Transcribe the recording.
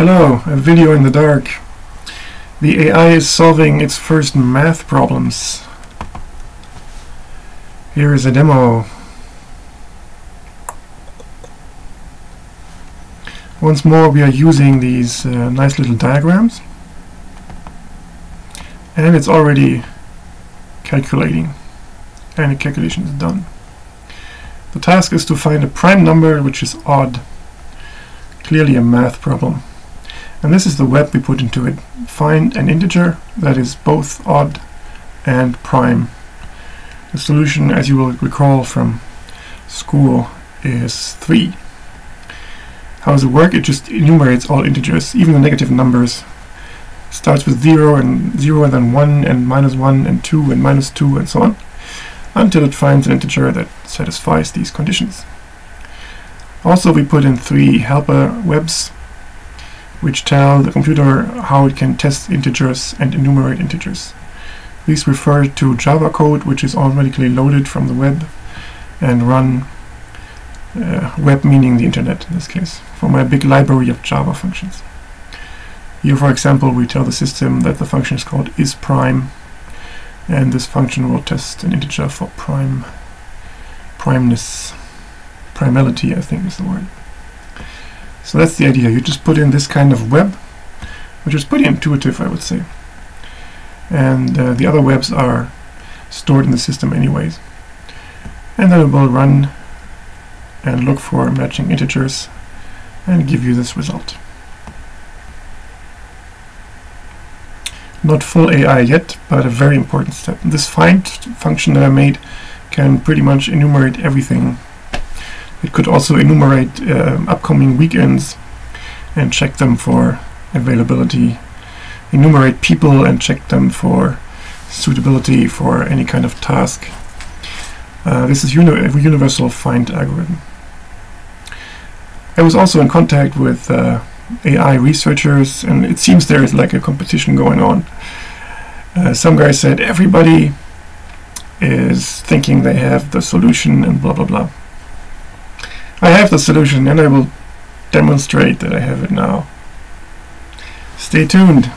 Hello, a video in the dark. The AI is solving its first math problems. Here is a demo. Once more we are using these uh, nice little diagrams and it's already calculating and the calculation is done. The task is to find a prime number which is odd. Clearly a math problem. And this is the web we put into it. Find an integer that is both odd and prime. The solution, as you will recall from school, is 3. How does it work? It just enumerates all integers, even the negative numbers. Starts with 0 and 0 and then 1 and minus 1 and 2 and minus 2 and so on, until it finds an integer that satisfies these conditions. Also we put in three helper webs which tell the computer how it can test integers and enumerate integers. These refer to Java code which is automatically loaded from the web and run uh, web meaning the internet in this case, from my big library of Java functions. Here for example we tell the system that the function is called isPrime and this function will test an integer for prime primeness primality I think is the word. So that's the idea. You just put in this kind of web, which is pretty intuitive, I would say. And uh, the other webs are stored in the system anyways. And then it will run and look for matching integers and give you this result. Not full AI yet, but a very important step. This find function that I made can pretty much enumerate everything it could also enumerate uh, upcoming weekends and check them for availability. Enumerate people and check them for suitability for any kind of task. Uh, this is uni a universal find algorithm. I was also in contact with uh, AI researchers and it seems there is like a competition going on. Uh, some guy said everybody is thinking they have the solution and blah blah blah. I have the solution and I will demonstrate that I have it now. Stay tuned.